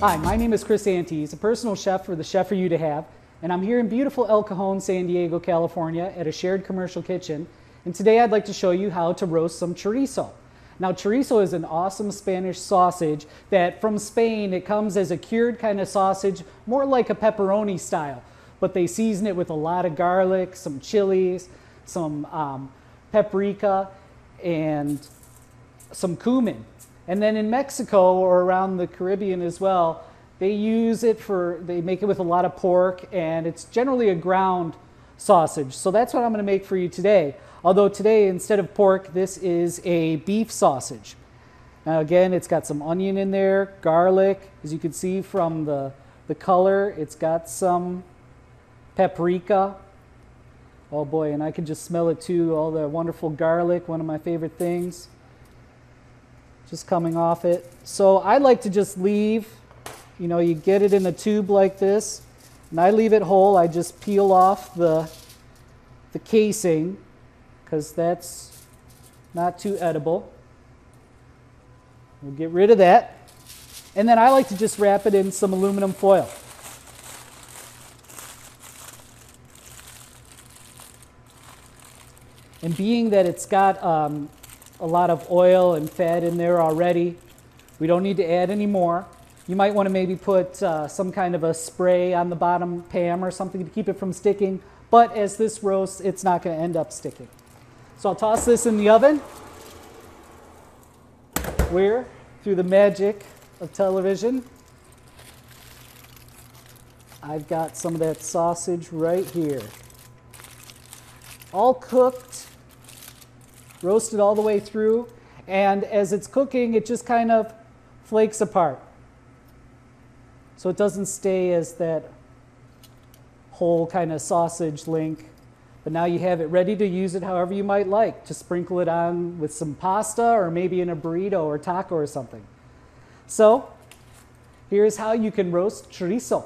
Hi, my name is Chris Antes, a personal chef for the Chef for You to Have, and I'm here in beautiful El Cajon, San Diego, California at a shared commercial kitchen. And today I'd like to show you how to roast some chorizo. Now, chorizo is an awesome Spanish sausage that from Spain, it comes as a cured kind of sausage, more like a pepperoni style, but they season it with a lot of garlic, some chilies, some um, paprika, and some cumin. And then in Mexico or around the Caribbean as well, they use it for, they make it with a lot of pork, and it's generally a ground sausage. So that's what I'm going to make for you today. Although today, instead of pork, this is a beef sausage. Now again, it's got some onion in there, garlic, as you can see from the, the color. It's got some paprika. Oh boy, and I can just smell it too, all the wonderful garlic, one of my favorite things. Just coming off it. So I like to just leave, you know, you get it in a tube like this, and I leave it whole. I just peel off the, the casing because that's not too edible. We'll get rid of that. And then I like to just wrap it in some aluminum foil. And being that it's got um, a lot of oil and fat in there already, we don't need to add any more. You might want to maybe put uh, some kind of a spray on the bottom pan or something to keep it from sticking, but as this roasts, it's not going to end up sticking. So I'll toss this in the oven where, through the magic of television, I've got some of that sausage right here. All cooked, roasted all the way through, and as it's cooking, it just kind of flakes apart. So it doesn't stay as that whole kind of sausage link but now you have it ready to use it however you might like, to sprinkle it on with some pasta or maybe in a burrito or taco or something. So here's how you can roast chorizo.